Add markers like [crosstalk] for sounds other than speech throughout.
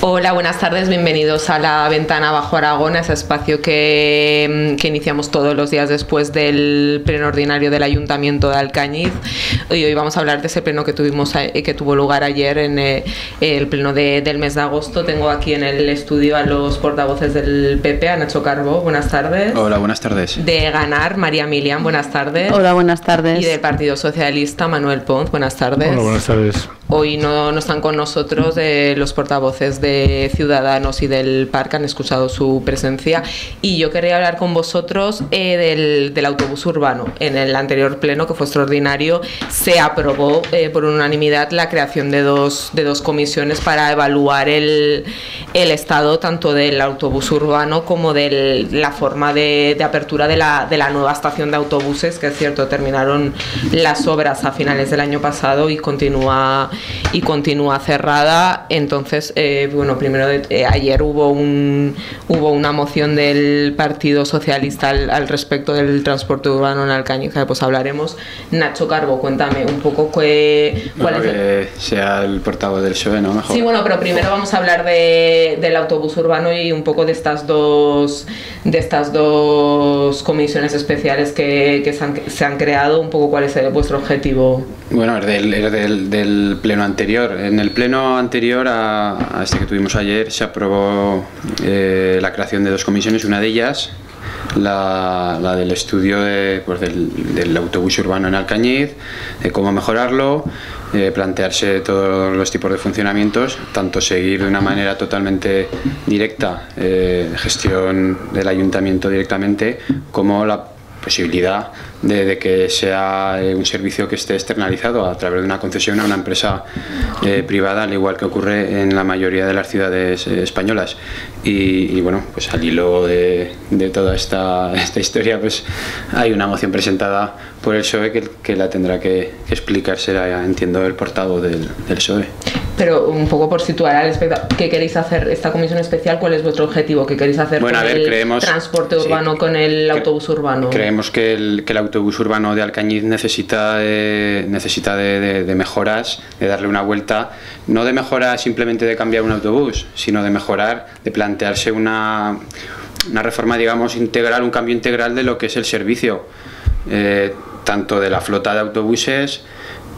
Hola, buenas tardes, bienvenidos a la Ventana Bajo Aragón, ese espacio que, mm, que, iniciamos todos los días después del pleno ordinario del Ayuntamiento de Alcañiz. Y hoy vamos a hablar de ese pleno que, tuvimos, eh, que tuvo lugar ayer en eh, el pleno de, del mes de agosto. Tengo aquí en el estudio a los portavoces del PP, a Nacho Carbo, buenas tardes. Hola, buenas tardes. De Ganar, María Milian, buenas tardes. Hola, buenas tardes. Y del Partido Socialista, Manuel Pons, buenas tardes. Hola, buenas tardes. Hoy no, están con nosotros eh, los portavoces de Ciudadanos y del Parque, han escuchado su presencia. Y yo quería hablar con vosotros eh, del, del, autobús urbano. En el anterior pleno, que fue extraordinario, se aprobó eh, por unanimidad la creación de dos, de dos comisiones para evaluar el, el estado tanto del autobús urbano como de la forma de, de apertura de la, de la nueva estación de autobuses, que es cierto, terminaron las obras a finales del año pasado y continúa y continúa cerrada. Entonces, eh, bueno, primero de, eh, ayer hubo un hubo una moción del Partido Socialista al, al respecto del transporte urbano en Alcañiz, pues hablaremos. Nacho Carbo, cuéntame un poco qué, cuál bueno, es el... que sea el portavoz del PSOE, ¿no? Mejor. Sí, bueno, pero primero vamos a hablar de, del autobús urbano y un poco de estas dos de estas dos comisiones especiales que, que se, han, se, han, creado, un poco cuál es vuestro objetivo. Bueno, del, del, del pleno anterior. En el pleno anterior a, este que tuvimos ayer se aprobó eh, la creación de dos comisiones, una de ellas la, la del estudio de, pues del, del, autobús urbano en Alcañiz, de cómo mejorarlo, eh, plantearse todos los tipos de funcionamientos, tanto seguir de una manera totalmente directa eh, gestión del ayuntamiento directamente, como la posibilidad de, de, que sea eh, un servicio que esté externalizado a través de una concesión a una empresa eh, privada, al igual que ocurre en la mayoría de las ciudades eh, españolas. Y, y, bueno, pues al hilo de, de toda esta, [laughs] esta, historia, pues hay una moción presentada por el PSOE que, que la tendrá que, que explicar, será, entiendo, el portavoz del, del pero un poco por situar al espectador, ¿qué queréis hacer esta comisión especial? ¿Cuál es vuestro objetivo? ¿Qué queréis hacer bueno, con ver, el creemos, transporte urbano, sí, con el autobús urbano? Creemos que el, que el autobús urbano de Alcañiz necesita, de, necesita de, de, de, mejoras, de darle una vuelta, no de mejora simplemente de cambiar un autobús, sino de mejorar, de plantearse una, una reforma, digamos, integral, un cambio integral de lo que es el servicio, eh, tanto de la flota de autobuses,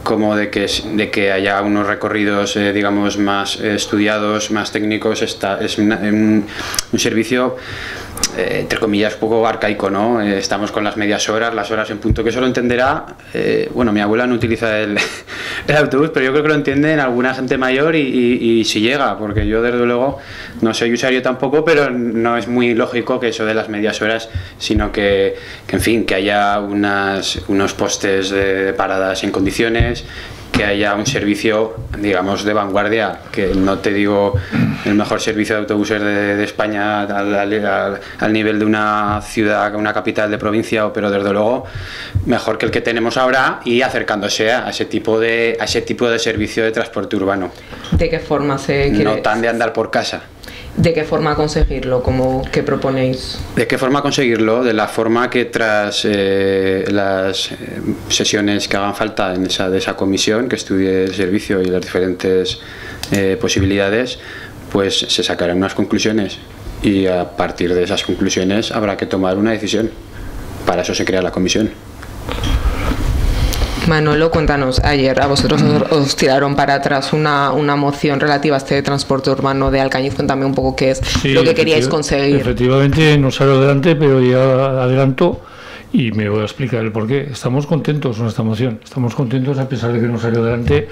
como de que, de que haya unos recorridos, eh, digamos, más eh, estudiados, más técnicos, está, es un, un, servicio, eh, entre comillas, un poco arcaico, ¿no? Eh, estamos con las medias horas, las horas en punto, que eso lo entenderá, eh, bueno, mi abuela no utiliza el, [laughs] autobús, pero yo creo que lo entienden alguna gente mayor y, si llega, porque yo desde luego no soy usuario tampoco, pero no es muy lógico que eso de las medias horas, sino que, en fin, que haya unos postes de, de paradas en condiciones, que haya un servicio, digamos, de vanguardia, que no te digo el mejor servicio de autobuses de, de España al, al, al, nivel de una ciudad, una capital de provincia, pero desde luego mejor que el que tenemos ahora y acercándose a ese tipo de, a ese tipo de servicio de transporte urbano. ¿De qué forma se quiere? No tan de andar por casa. ¿De qué forma conseguirlo? ¿Cómo, ¿Qué proponéis? ¿De qué forma conseguirlo? De la forma que tras eh, las eh, sesiones que hagan falta en esa, comisión que estudie el servicio y las diferentes eh, posibilidades, pues se sacarán unas conclusiones y a partir de esas conclusiones habrá que tomar una decisión. Para eso se crea la comisión. Manolo, cuéntanos, ayer a vosotros os, os tiraron para atrás una, una, moción relativa a este transporte urbano de Alcañiz. Cuéntame un poco qué es sí, lo que queríais conseguir. Efectivamente, no salió adelante, pero ya adelanto y me voy a explicar el por qué. Estamos contentos con esta moción. Estamos contentos a pesar de que no salió adelante,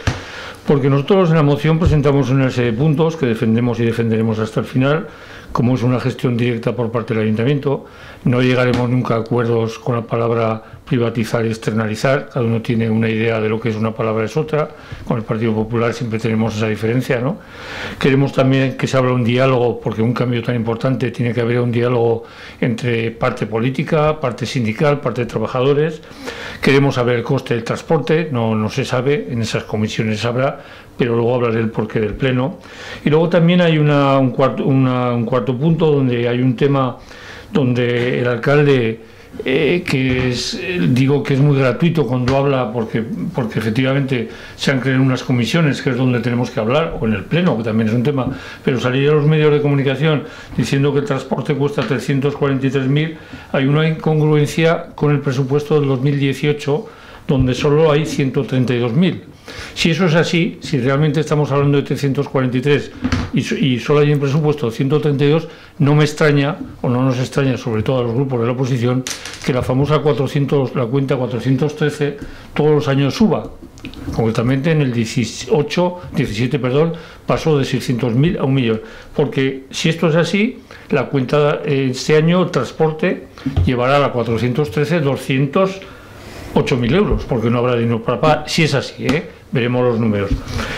porque nosotros en la moción presentamos una serie de puntos que defendemos y defenderemos hasta el final como es una gestión directa por parte del ayuntamiento, no llegaremos nunca a acuerdos con la palabra privatizar y externalizar, cada uno tiene una idea de lo que es una palabra es otra, con el Partido Popular siempre tenemos esa diferencia, ¿no? Queremos también que se abra un diálogo, porque un cambio tan importante tiene que haber un diálogo entre parte política, parte sindical, parte de trabajadores, queremos saber el coste del transporte, no, no se sabe, en esas comisiones habrá, pero luego hablaré del porqué del pleno. Y luego también hay una, un, cuarto, una, un cuarto punto donde hay un tema donde el alcalde eh, que es, digo que es muy gratuito cuando habla, porque, porque efectivamente se han creado unas comisiones, que es donde tenemos que hablar, o en el Pleno, que también es un tema, pero salir a los medios de comunicación diciendo que el transporte cuesta 343.000, hay una incongruencia con el presupuesto del 2018, donde solo hay 132.000. Si eso es así, si realmente estamos hablando de 343 y, solo hay un presupuesto de 132, no me extraña, o no nos extraña, sobre todo a los grupos de la oposición, que la famosa 400, la cuenta 413 todos los años suba. Concretamente en el 18, 17 perdón, pasó de 600.000 a un millón. Porque si esto es así, la cuenta este año, el transporte, llevará a la 413 208.000 euros, porque no habrá dinero para pagar. Si es así, ¿eh? Veremos los números.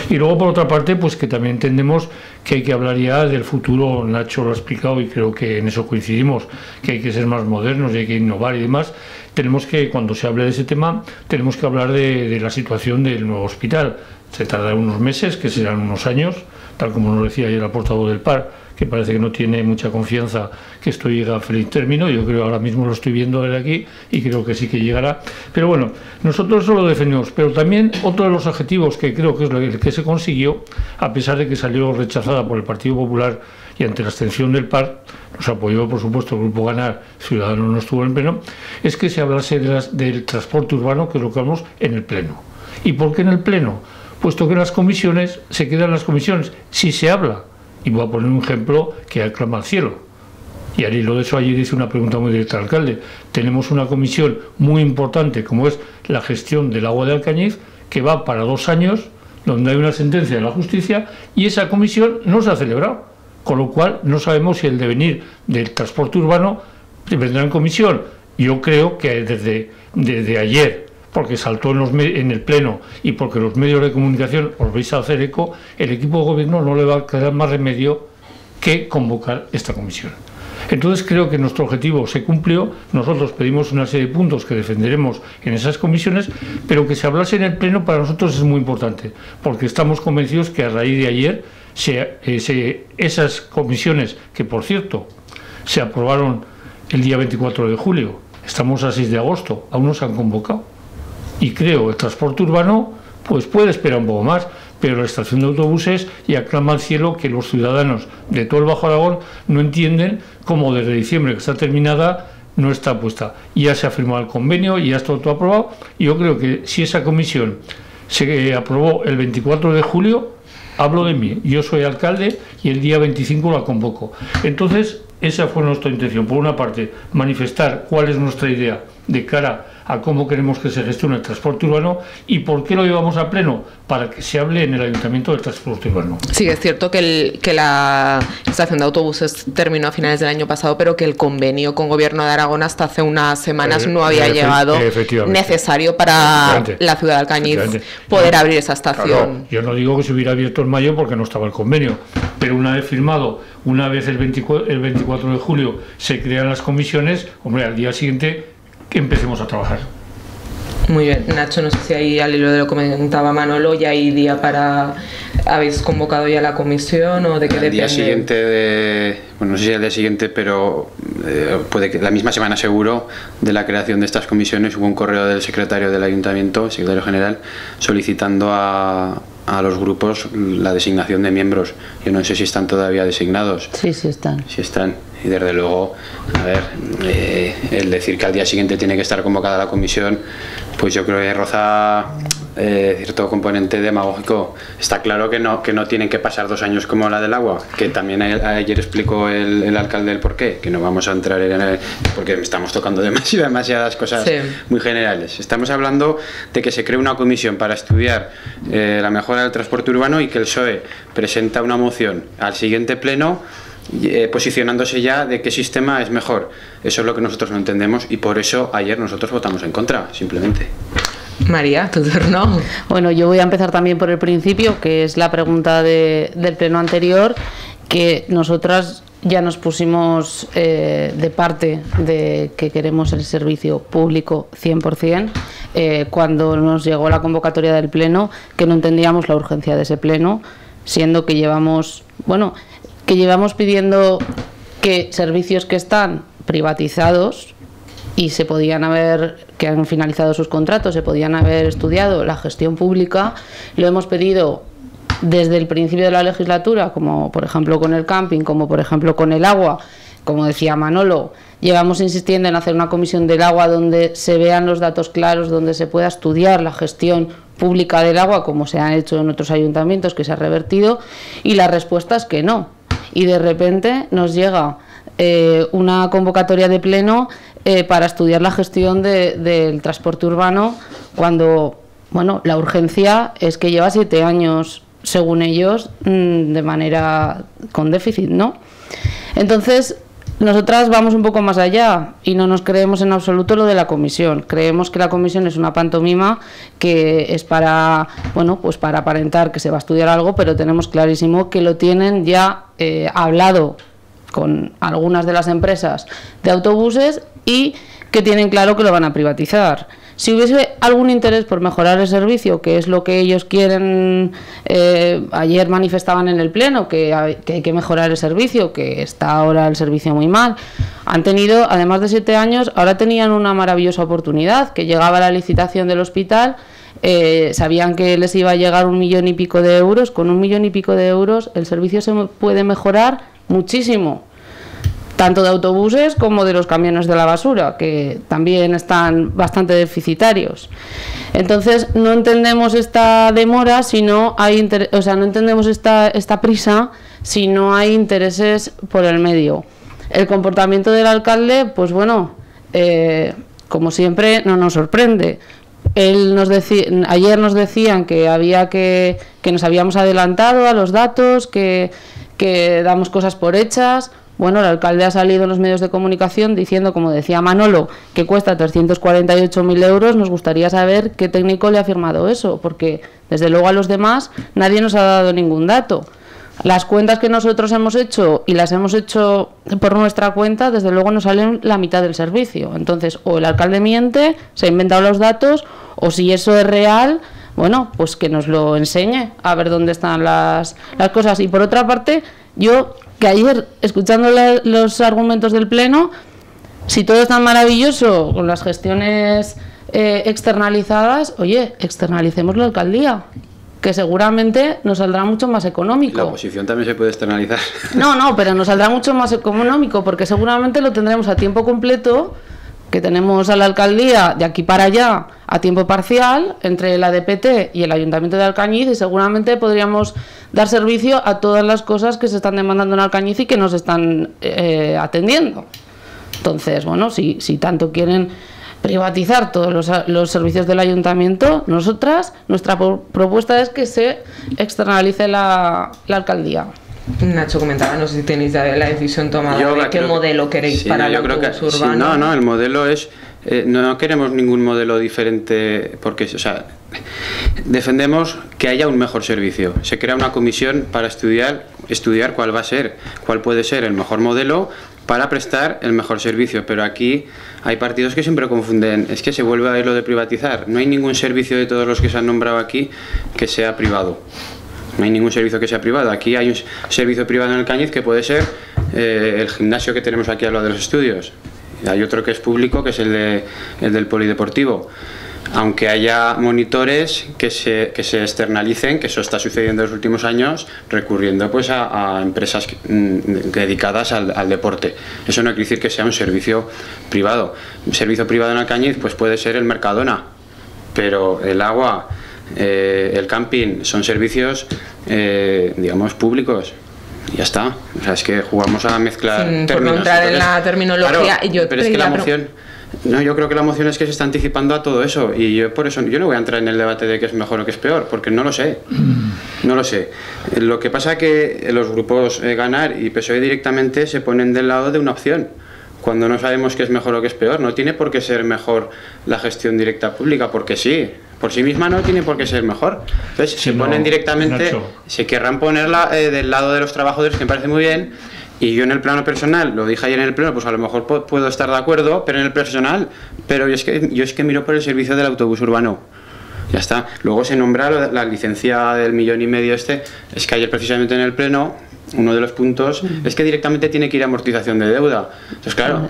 Y luego, por otra parte, pues que también entendemos que hay que hablar ya del futuro, Nacho lo ha explicado y creo que en eso coincidimos, que hay que ser más modernos y hay que innovar y demás. Tenemos que, cuando se hable de ese tema, tenemos que hablar de, de la situación del nuevo hospital. Se tardará unos meses, que serán unos años, tal como nos decía ayer el portavoz del PAR que parece que no tiene mucha confianza que esto llegue a feliz término. Yo creo ahora mismo lo estoy viendo desde aquí y creo que sí que llegará. Pero bueno, nosotros eso lo defendemos. Pero también otro de los objetivos que creo que es el que se consiguió, a pesar de que salió rechazada por el Partido Popular y ante la extensión del PAR, nos apoyó por supuesto el Grupo Ganar, Ciudadanos no estuvo en pleno, es que se hablase del transporte urbano que lo que hablamos en el pleno. ¿Y por qué en el pleno? Puesto que en las comisiones se quedan las comisiones. Si se habla y voy a poner un ejemplo que aclama al cielo. Y al hilo de eso, ayer hice una pregunta muy directa al alcalde. Tenemos una comisión muy importante, como es la gestión del agua de Alcañiz, que va para dos años, donde hay una sentencia de la justicia, y esa comisión no se ha celebrado. Con lo cual, no sabemos si el devenir del transporte urbano vendrá en comisión. Yo creo que desde ayer porque saltó en, los, en, el Pleno y porque los medios de comunicación os vais a hacer eco, el equipo de gobierno no le va a quedar más remedio que convocar esta comisión. Entonces creo que nuestro objetivo se cumplió, nosotros pedimos una serie de puntos que defenderemos en esas comisiones, pero que se hablase en el Pleno para nosotros es muy importante, porque estamos convencidos que a raíz de ayer eh, esas comisiones, que por cierto se aprobaron el día 24 de julio, estamos a 6 de agosto, aún no se han convocado y creo el transporte urbano pues puede esperar un poco más, pero la estación de autobuses y aclama al cielo que los ciudadanos de todo el Bajo Aragón no entienden cómo desde diciembre que está terminada no está puesta. Ya se ha firmado el convenio, ya está todo aprobado. Yo creo que si esa comisión se aprobó el 24 de julio, hablo de mí. Yo soy alcalde y el día 25 la convoco. Entonces, esa fue nuestra intención. Por una parte, manifestar cuál es nuestra idea de cara a cómo queremos que se gestione el transporte urbano y por qué lo llevamos a pleno, para que se hable en el Ayuntamiento del Transporte Urbano. Sí, es cierto que, el, que la estación de autobuses terminó a finales del año pasado, pero que el convenio con Gobierno de Aragón hasta hace unas semanas eh, no había llegado necesario para la ciudad de Alcañiz poder abrir esa estación. yo no digo que se hubiera abierto en mayo porque no estaba el convenio, pero una vez firmado, una vez el 24, el 24 de julio se crean las comisiones, hombre, al día siguiente empecemos a trabajar. Muy bien, Nacho, no sé si ahí al hilo de lo que comentaba Manolo, ya hay día para. ¿Habéis convocado ya la comisión o de qué depende? El día siguiente de. Bueno, no sé si el día siguiente, pero eh, puede que la misma semana seguro de la creación de estas comisiones hubo un correo del secretario del ayuntamiento, secretario general, solicitando a, a los grupos la designación de miembros. Yo no sé si están todavía designados. Sí, sí están. Sí están. Y desde luego, a ver, eh, el decir que al día siguiente tiene que estar convocada la comisión, pues yo creo que roza eh, cierto componente demagógico. Está claro que no, que no tienen que pasar dos años como la del agua, que también ayer explicó el, alcalde el porqué, que no vamos a entrar en el, porque estamos tocando [laughs] demasiadas, demasiadas cosas muy generales. Estamos hablando de que se cree una comisión para estudiar eh, la mejora del transporte urbano y que el PSOE presenta una moción al siguiente pleno eh, posicionándose ya de qué sistema es mejor. Eso es lo que nosotros no entendemos y por eso ayer nosotros votamos en contra, simplemente. María, tu turno. Bueno, yo voy a empezar también por el principio, que es la pregunta del pleno anterior, que nosotras ya nos pusimos eh, de parte de que queremos el servicio público 100%, eh, cuando nos llegó la convocatoria del pleno, que no entendíamos la urgencia de ese pleno, siendo que llevamos, bueno, que llevamos pidiendo que servicios que están privatizados y se podían haber, que han finalizado sus contratos, se podían haber estudiado la gestión pública, lo hemos pedido desde el principio de la legislatura, como por ejemplo con el camping, como por ejemplo con el agua, como decía Manolo, llevamos insistiendo en hacer una comisión del agua donde se vean los datos claros, donde se pueda estudiar la gestión pública del agua, como se ha hecho en otros ayuntamientos, que se ha revertido, y la respuesta es que no. Y de repente nos llega eh, una convocatoria de pleno eh, para estudiar la gestión del transporte urbano cuando, bueno, la urgencia es que lleva siete años según ellos, mm, de manera con déficit, ¿no? Entonces, nosotras vamos un poco más allá y no nos creemos en absoluto lo de la comisión. Creemos que la comisión es una pantomima que es para, bueno, pues para aparentar que se va a estudiar algo, pero tenemos clarísimo que lo tienen ya eh, hablado con algunas de las empresas de autobuses y que tienen claro que lo van a privatizar. Si hubiese algún interés por mejorar el servicio, que es lo que ellos quieren, eh, ayer manifestaban en el Pleno que hay, que mejorar el servicio, que está ahora el servicio muy mal, han tenido, además de siete años, ahora tenían una maravillosa oportunidad, que llegaba la licitación del hospital, eh, sabían que les iba a llegar un millón y pico de euros, con un millón y pico de euros el servicio se puede mejorar muchísimo tanto de autobuses como de los camiones de la basura, que también están bastante deficitarios. Entonces, no entendemos esta demora si no hay, o sea, no entendemos esta, esta prisa si no hay intereses por el medio. El comportamiento del alcalde, pues bueno, eh, como siempre, no nos sorprende. Él nos ayer nos decían que había que, que nos habíamos adelantado a los datos, que, que damos cosas por hechas. Bueno, el alcalde ha salido en los medios de comunicación diciendo, como decía Manolo, que cuesta 348.000 euros. Nos gustaría saber qué técnico le ha firmado eso, porque desde luego a los demás nadie nos ha dado ningún dato. Las cuentas que nosotros hemos hecho y las hemos hecho por nuestra cuenta, desde luego nos salen la mitad del servicio. Entonces, o el alcalde miente, se ha inventado los datos, o si eso es real, bueno, pues que nos lo enseñe a ver dónde están las, las cosas. Y por otra parte, yo que ayer, escuchando los argumentos del Pleno, si todo es tan maravilloso con las gestiones eh, externalizadas, oye, externalicemos la alcaldía, que seguramente nos saldrá mucho más económico. La oposición también se puede externalizar. No, no, pero nos saldrá mucho más económico, porque seguramente lo tendremos a tiempo completo que tenemos a la alcaldía de aquí para allá a tiempo parcial entre la DPT y el Ayuntamiento de Alcañiz y seguramente podríamos dar servicio a todas las cosas que se están demandando en Alcañiz y que nos están eh, atendiendo. Entonces, bueno, si, si tanto quieren privatizar todos los, servicios del ayuntamiento, nosotras, nuestra propuesta es que se externalice la alcaldía. Nacho comentaba, no sé si tenéis la decisión tomada de qué modelo queréis para el creo urbano. no, no, el modelo es eh, no queremos ningún modelo diferente porque, o sea, defendemos que haya un mejor servicio. Se crea una comisión para estudiar, estudiar cuál va a ser, cuál puede ser el mejor modelo para prestar el mejor servicio. Pero aquí hay partidos que siempre confunden, es que se vuelve a ir lo de privatizar. No hay ningún servicio de todos los que se han nombrado aquí que sea privado. No hay ningún servicio que sea privado. Aquí hay un servicio privado en el Cañiz que puede ser eh, el gimnasio que tenemos aquí al lado de los estudios. Hay otro que es público, que es el, de, el del polideportivo. Aunque haya monitores que se, que se externalicen, que eso está sucediendo en los últimos años, recurriendo pues a, empresas mm, dedicadas al, al, deporte. Eso no quiere decir que sea un servicio privado. Un servicio privado en Alcañiz pues puede ser el Mercadona, pero el agua, eh, el camping son servicios, eh, digamos, públicos. Y ya está. O sea, es que jugamos a mezclar términos. Por no entrar en la terminología. yo pero es que la moción... No, yo creo que la moción es que se está anticipando a todo eso y yo por eso yo no voy a entrar en el debate de qué es mejor o qué es peor, porque no lo sé. No lo sé. Lo que pasa es que los grupos eh, Ganar y PSOE directamente se ponen del lado de una opción cuando no sabemos qué es mejor o qué es peor. No tiene por qué ser mejor la gestión directa pública, porque sí, por sí misma no tiene por qué ser mejor. Entonces, se ponen directamente, se querrán ponerla eh, del lado de los trabajadores, que me parece muy bien, y yo en el plano personal, lo dije ayer en el pleno, pues a lo mejor puedo estar de acuerdo, pero en el personal, pero yo es que, yo es que miro por el servicio del autobús urbano. Ya está. Luego se nombra la licencia del millón y medio este, es que ayer precisamente en el pleno uno de los puntos es que directamente tiene que ir a amortización de deuda. Entonces, claro,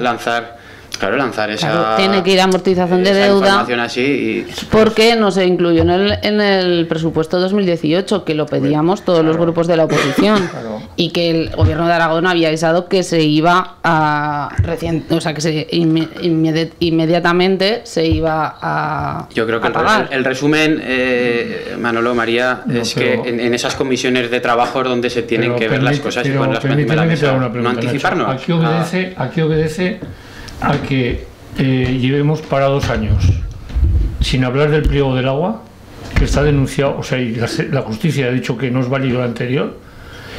lanzar Claro, lanzar esa. Claro, tiene que ir a amortización de deuda. información así y. Porque no se incluyó en el, en el presupuesto 2018, que lo pedíamos todos los grupos de la oposición. [coughs] Claro. Y que el gobierno de Aragón había avisado que se iba a. Recien, o sea, que se inme- inmedi- inmediatamente se iba a. Yo creo que a el, pagar. el resumen, eh, Manolo María, No, es pero- que en, en esas comisiones de trabajo es donde se tienen que ver las cosas y pero poner las permíteme encima de la mesa. una pregunta, no anticiparnos. Nacho. Aquí obedece, aquí obedece a que eh, llevemos parados años sin hablar del pliego del agua, que está denunciado, o sea, y la, la justicia ha dicho que no es válido el anterior,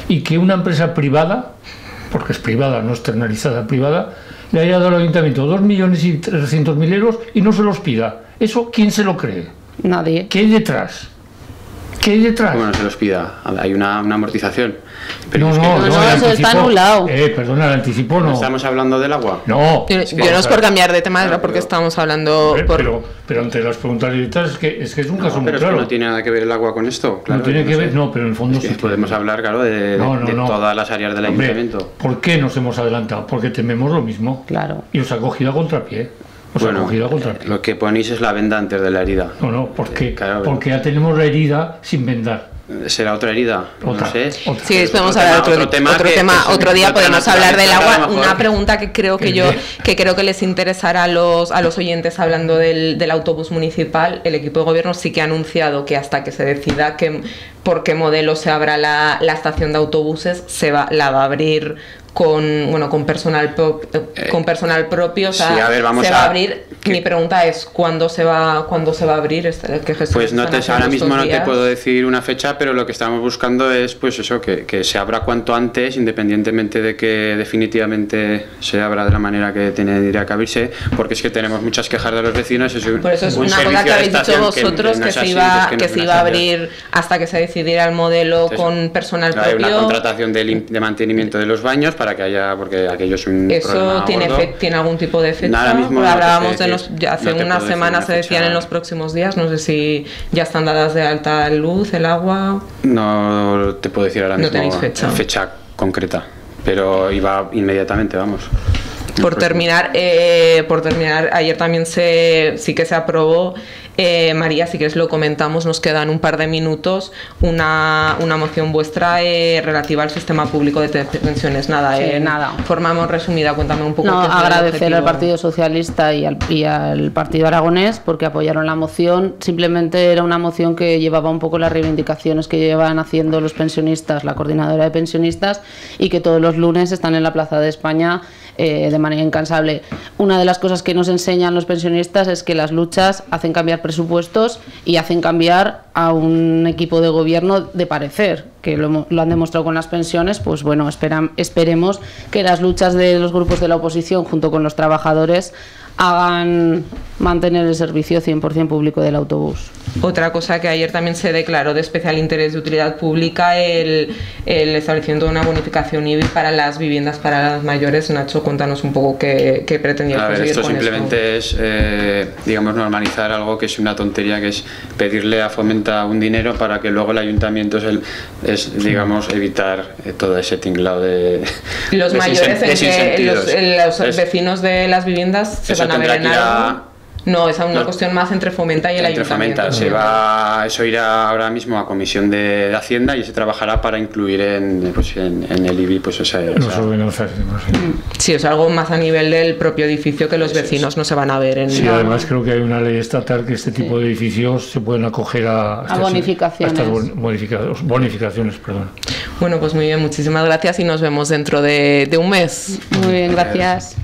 y que una empresa privada, porque es privada, no externalizada, privada, le haya dado al ayuntamiento 2.300.000 euros y no se los pida. ¿Eso quién se lo cree? Nadie. ¿Qué hay detrás? ¿Qué hay detrás? Bueno, se los pida. Hay una, una amortización. Pero no, es que no, no, no, no, eso está anulado. Eh, perdona, el anticipo no. Estamos hablando del agua. No. Yo, es que, yo no es por cambiar de tema, era porque pero- estamos hablando Hombre, por... pero, pero ante las preguntas directas es que es, que es un caso muy pero es que claro. no tiene nada que ver el agua con esto. Claro, No tiene que sé. ver, no, pero en el fondo Es que sí podemos tiene. hablar, claro, de, No, no, de no. todas las áreas del Hombre, ayuntamiento. ¿Por qué nos hemos adelantado? Porque tememos lo mismo. Claro. Y os ha cogido a contrapié. Os ha Bueno, cogido a contrapié. lo que ponéis es la venda antes de la herida. No, no, porque, Claro. porque ya tenemos la herida sin vendar. ¿Será otra herida? Otra, no sé. otra. Sí, podemos Otro hablar tema- otro, otro tema otro que- tema, que otro día podemos hablar del a agua. Una pregunta que creo que yo que creo que les interesará a los a los oyentes hablando del, del autobús municipal. El equipo de gobierno sí que ha anunciado que hasta que se decida que por qué modelo se abra la, la estación de autobuses se va la va a abrir con bueno con personal pro- con personal propio, o sea, sí, a ver, vamos se va a abrir. que- Mi pregunta es cuándo se va cuándo se va a abrir este, gestiones Pues no te, ahora mismo no te puedo decir una fecha, pero lo que estamos buscando es pues eso, que, que se abra cuanto antes, independientemente de que definitivamente se abra de la manera que tiene que abrirse, porque es que tenemos muchas quejas de los vecinos. Es un- Por eso es un una cosa que habéis dicho vosotros que, se iba, que que se iba a abrir hasta que se decidiera el modelo Entonces, con personal Hay una propio. contratación de, de mantenimiento de los baños para que haya, porque aquello es un ¿Eso problema tiene, gordo. fe- tiene algún tipo de fecha? Ahora mismo hablábamos de los, hace No unas semanas se decían fecha. en los próximos días, no sé si ya están dadas de alta el luz, el agua. No te puedo decir ahora No mismo tenéis fecha. concreta, pero iba inmediatamente, vamos. Por terminar, eh, por terminar, ayer también se, sí que se aprobó, eh, María, si quieres lo comentamos, nos quedan un par de minutos, una, una moción vuestra eh, relativa al sistema público de pensiones. Nada, Sí, eh, nada. Formamos resumida, cuéntame un poco. No, agradecer al. Partido Socialista y al, y al Partido Aragonés porque apoyaron la moción. Simplemente era una moción que llevaba un poco las reivindicaciones que llevan haciendo los pensionistas, la coordinadora de pensionistas, y que todos los lunes están en la Plaza de España eh, de manera incansable. Una de las cosas que nos enseñan los pensionistas es que las luchas hacen cambiar presupuestos y hacen cambiar a un equipo de gobierno de parecer, que lo, han demostrado con las pensiones, pues bueno, esperemos que las luchas de los grupos de la oposición junto con los trabajadores hagan mantener el servicio 100% público del autobús. Otra cosa que ayer también se declaró de especial interés de utilidad pública, el, el establecimiento de una bonificación IBI para las viviendas para las mayores. Nacho, cuéntanos un poco qué, qué pretendías A ver, conseguir esto con simplemente es, eh, digamos, normalizar algo que es una tontería, que es pedirle a Fomenta un dinero para que luego el ayuntamiento es, el, es digamos, evitar eh, todo ese tinglado de Los de mayores, de en que los, en los Es- vecinos de las viviendas se van a ver tendrá en que ir a- algo. No, es una No. cuestión más entre Fomenta y el entre ayuntamiento. Fomenta. Se va, eso irá ahora mismo a Comisión de, de Hacienda y se trabajará para incluir en, pues, en, en el IBI pues, esa, esa- sí. Sí, es algo más a nivel del propio edificio que los vecinos no se van a ver en. Sí, además creo que hay una ley estatal que este tipo de edificios se pueden acoger a, estas- bonificaciones. a estas bon- bonifica- bonificaciones. Perdón. Bueno, pues muy bien, muchísimas gracias y nos vemos dentro de, de un mes. Muy bien, gracias.